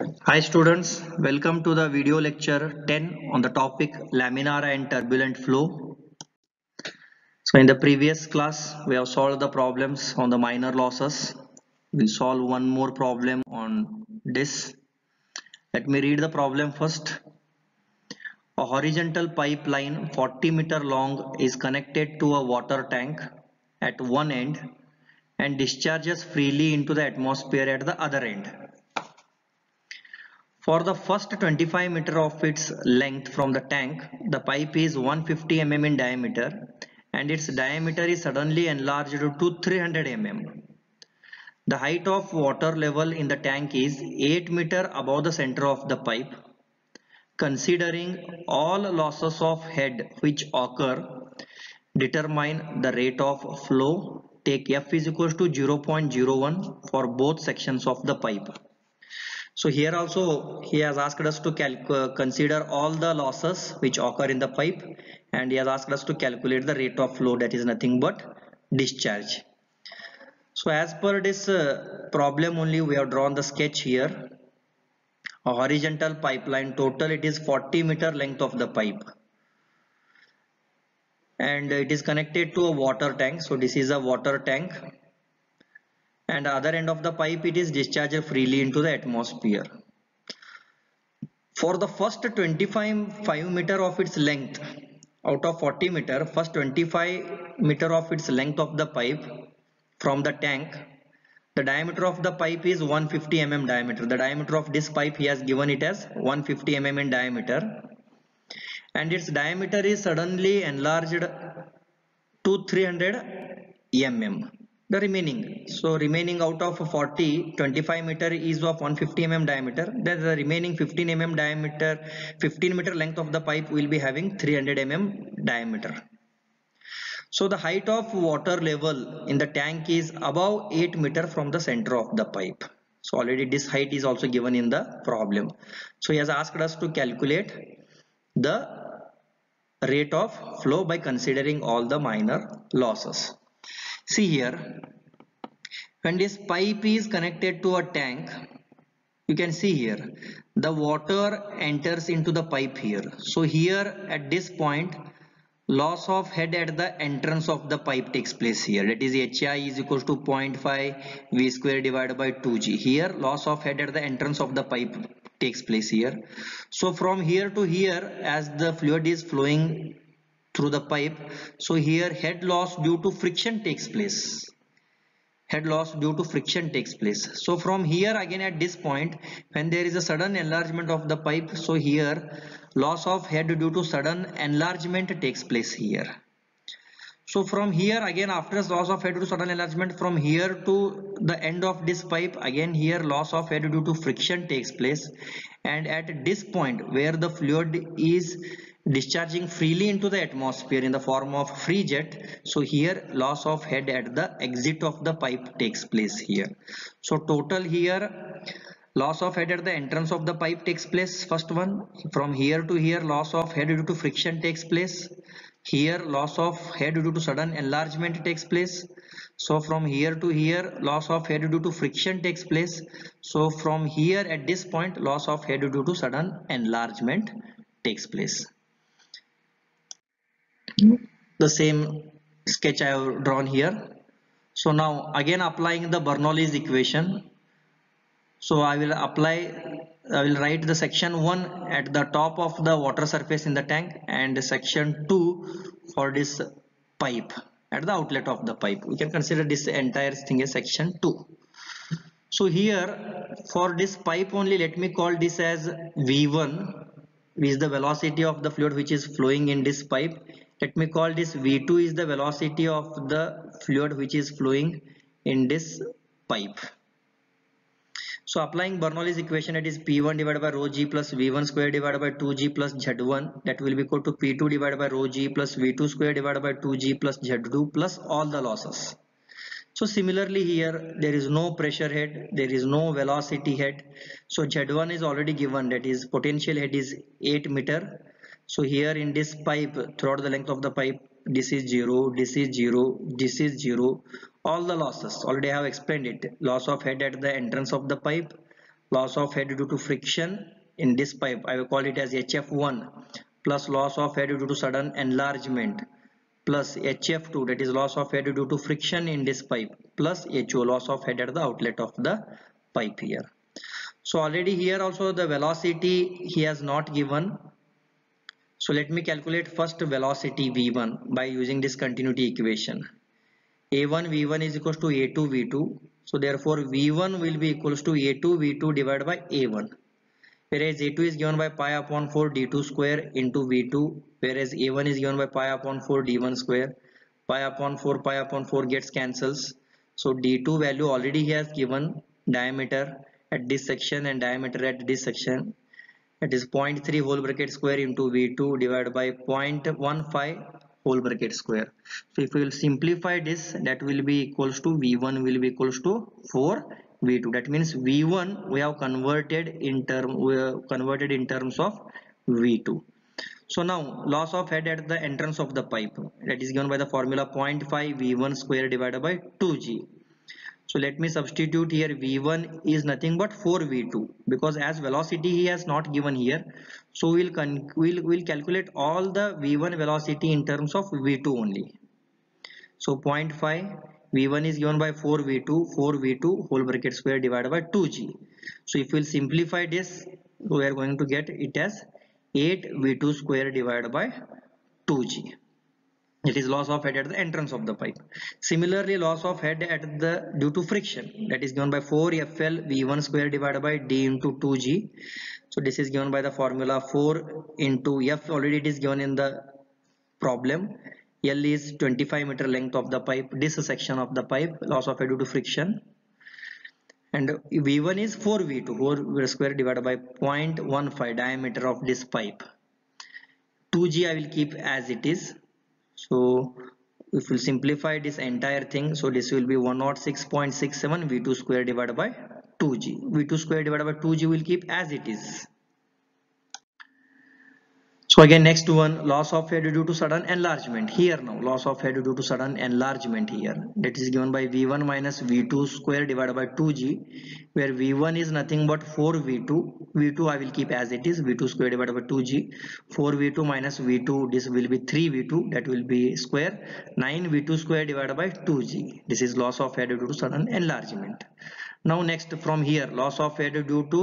Hi students, welcome to the video lecture 10 on the topic laminar and turbulent flow. So in the previous class we have solved the problems on the minor losses. We'll solve one more problem on this. Let me read the problem first. A horizontal pipeline 40 meter long is connected to a water tank at one end and discharges freely into the atmosphere at the other end. For the first 25 meter of its length from the tank, the pipe is 150 mm in diameter and its diameter is suddenly enlarged to 300 mm. The height of water level in the tank is 8 meter above the center of the pipe. Considering all losses of head which occur, determine the rate of flow. Take F is equals to 0.01 for both sections of the pipe. So here also he has asked us to consider all the losses which occur in the pipe and he has asked us to calculate the rate of flow that is nothing but discharge. So as per this uh, problem only we have drawn the sketch here. A horizontal pipeline total it is 40 meter length of the pipe and it is connected to a water tank. So this is a water tank and other end of the pipe it is discharged freely into the atmosphere. For the first 25 5 meter of its length out of 40 meter first 25 meter of its length of the pipe from the tank the diameter of the pipe is 150 mm diameter. The diameter of this pipe he has given it as 150 mm in diameter. And its diameter is suddenly enlarged to 300 mm the remaining. So remaining out of 40 25 meter is of 150 mm diameter. Then the remaining 15 mm diameter 15 meter length of the pipe will be having 300 mm diameter. So the height of water level in the tank is above 8 meter from the center of the pipe. So already this height is also given in the problem. So he has asked us to calculate the rate of flow by considering all the minor losses see here. When this pipe is connected to a tank you can see here the water enters into the pipe here. So here at this point loss of head at the entrance of the pipe takes place here. That is HI is equals to 0.5 V square divided by 2G here loss of head at the entrance of the pipe takes place here. So from here to here as the fluid is flowing through the pipe. So here head loss due to friction takes place. Head loss due to friction takes place. So from here again at this point when there is a sudden enlargement of the pipe so here loss of head due to sudden enlargement takes place here. So from here again after loss of head due to sudden enlargement from here to the end of this pipe again here loss of head due to friction takes place. And at this point where the fluid is discharging freely into the atmosphere in the form of free jet. So here loss of head at the exit of the pipe takes place here. So total here loss of head at the entrance of the pipe takes place. First one from here to here loss of head due to friction takes place. Here loss of head due to sudden enlargement takes place. So from here to here loss of head due to friction takes place. So from here at this point loss of head due to sudden enlargement takes place the same sketch I have drawn here. So now again applying the Bernoulli's equation. So I will apply I will write the section 1 at the top of the water surface in the tank and section 2 for this pipe at the outlet of the pipe. We can consider this entire thing as section 2 so here for this pipe only let me call this as v1 which is the velocity of the fluid which is flowing in this pipe let me call this v2 is the velocity of the fluid which is flowing in this pipe so applying Bernoulli's equation it is P1 divided by rho g plus V1 square divided by 2g plus Z1 that will be equal to P2 divided by rho g plus V2 square divided by 2g plus Z2 plus all the losses. So similarly here there is no pressure head, there is no velocity head. So Z1 is already given that is potential head is 8 meter so here in this pipe throughout the length of the pipe this is 0 this is 0 this is 0 all the losses already I have explained it. Loss of head at the entrance of the pipe loss of head due to friction in this pipe. I will call it as HF1 plus loss of head due to sudden enlargement plus HF2 that is loss of head due to friction in this pipe plus HO loss of head at the outlet of the pipe here. So already here also the velocity he has not given so let me calculate first velocity v1 by using this continuity equation. A1 v1 is equals to a2 v2 so therefore v1 will be equals to a2 v2 divided by a1 whereas a2 is given by pi upon 4 d2 square into v2 whereas a1 is given by pi upon 4 d1 square. Pi upon 4 pi upon 4 gets cancels. So d2 value already he has given diameter at this section and diameter at this section it is 0.3 whole bracket square into v2 divided by 0.15 whole bracket square. So if we will simplify this that will be equals to v1 will be equals to 4 v2 that means v1 we have converted in term we have converted in terms of v2 so now loss of head at the entrance of the pipe. That is given by the formula 0.5 v1 square divided by 2g so let me substitute here. V1 is nothing but 4v2 because as velocity he has not given here. So we'll we'll, we'll calculate all the v1 velocity in terms of v2 only. So 0.5 v1 is given by 4v2 4v2 whole bracket square divided by 2g so if we'll simplify this we are going to get it as 8 v2 square divided by 2g it is loss of head at the entrance of the pipe. Similarly loss of head at the due to friction that is given by 4 fl v1 square divided by d into 2g so this is given by the formula 4 into f. Already it is given in the problem. L is 25 meter length of the pipe this section of the pipe loss of head due to friction. And v1 is 4v2 4 square divided by 0.15 diameter of this pipe. 2g i will keep as it is so if we simplify this entire thing so this will be 106.67 v2 square divided by 2g v2 square divided by 2g will keep as it is so again next one loss of head due to sudden enlargement. Here now loss of head due to sudden enlargement here. That is given by v1 minus v2 square divided by 2g where v1 is nothing but 4 v2 v2 i will keep as it is. V2 square divided by 2g 4 v2 minus v2 this will be 3 v2 that will be square. 9 v2 square divided by 2g this is loss of head due to sudden enlargement now next from here loss of head due to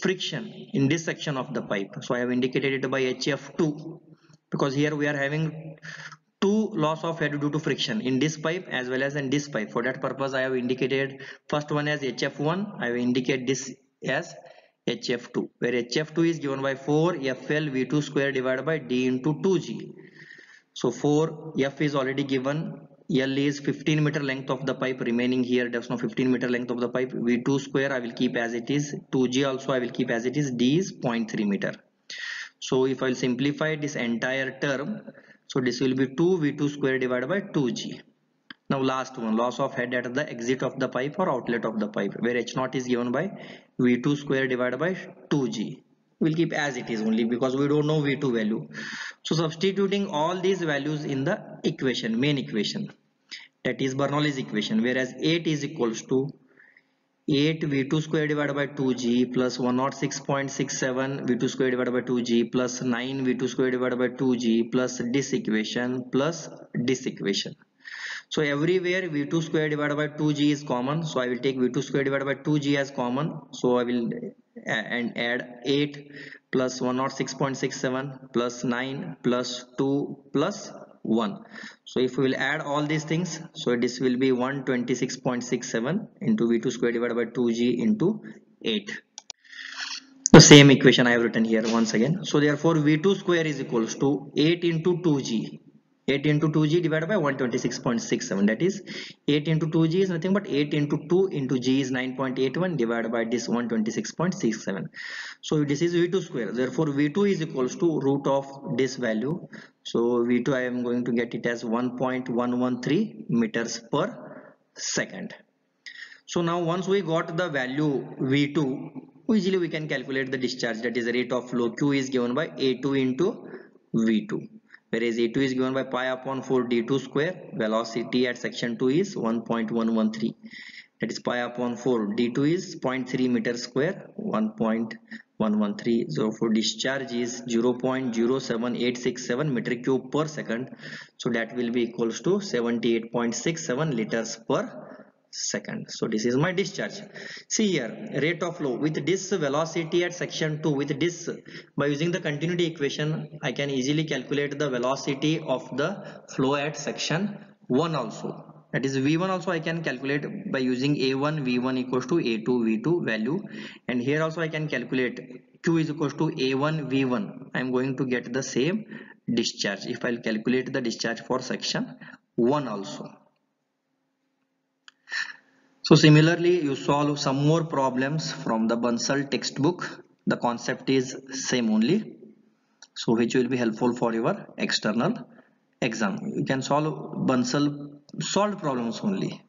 friction in this section of the pipe. So i have indicated it by hf2 because here we are having two loss of head due to friction in this pipe as well as in this pipe. For that purpose i have indicated first one as hf1 i will indicate this as hf2 where hf2 is given by 4 fl v2 square divided by d into 2g so 4 f is already given L is 15 meter length of the pipe remaining here. There's no 15 meter length of the pipe. V2 square I will keep as it is. 2G also I will keep as it is. D is 0.3 meter. So if I will simplify this entire term so this will be 2 V2 square divided by 2G now last one loss of head at the exit of the pipe or outlet of the pipe where H0 is given by V2 square divided by 2G we'll keep as it is only because we don't know v2 value so substituting all these values in the equation main equation. That is Bernoulli's equation. Whereas 8 is equals to 8 v2 square divided by 2g plus 106.67 v2 square divided by 2g plus 9 v2 square divided by 2g plus this equation plus this equation. So everywhere v2 square divided by 2g is common. So i will take v2 square divided by 2g as common. So i will and add 8 plus 106.67 plus 9 plus 2 plus 1 so if we will add all these things so this will be 126.67 into v2 square divided by 2g into 8 the same equation I have written here once again. So therefore v2 square is equals to 8 into 2g 8 into 2g divided by 126.67 that is 8 into 2g is nothing but 8 into 2 into g is 9.81 divided by this 126.67 so this is v2 square. Therefore v2 is equals to root of this value. So v2 i am going to get it as 1.113 meters per second. So now once we got the value v2 easily we can calculate the discharge. That is the rate of flow q is given by a2 into v2 whereas a2 is given by pi upon 4 d2 square. Velocity at section 2 is 1.113 that is pi upon 4 d2 is 0.3 meter square. 1.113 so for discharge is 0.07867 meter cube per second. So that will be equals to 78.67 liters per second. So this is my discharge. See here rate of flow. With this velocity at section 2 with this by using the continuity equation i can easily calculate the velocity of the flow at section 1 also. That is v1 also i can calculate by using a1 v1 equals to a2 v2 value. And here also i can calculate q is equals to a1 v1 i am going to get the same discharge if i'll calculate the discharge for section 1 also so similarly, you solve some more problems from the Bansal textbook. The concept is same only. So which will be helpful for your external exam. You can solve Bansal solved problems only.